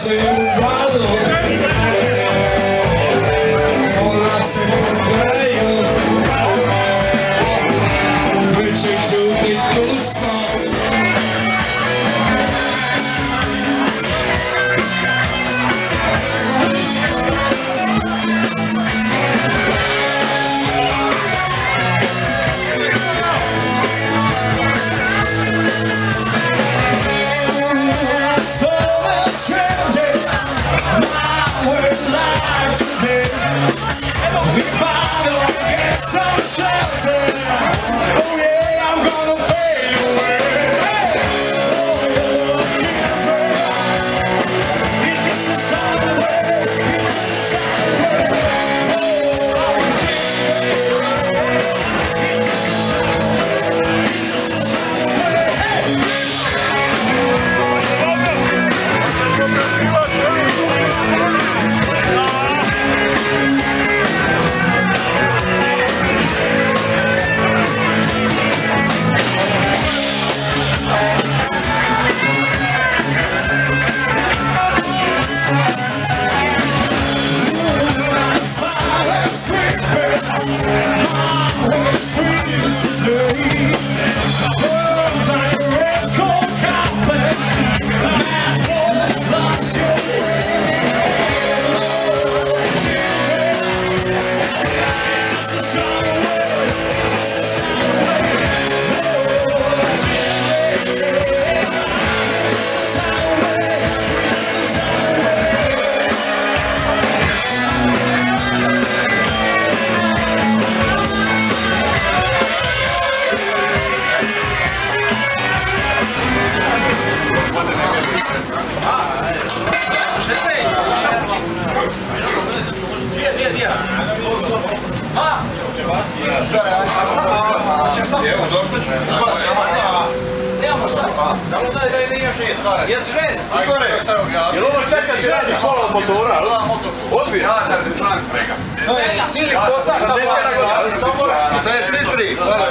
sim Jesi red? Igore, jel ovo će radi kola motora? Odbija. Ja sam ti član svega. Je cijeli posao što pa... Sve ti tri, hvala